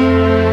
Bye.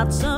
not so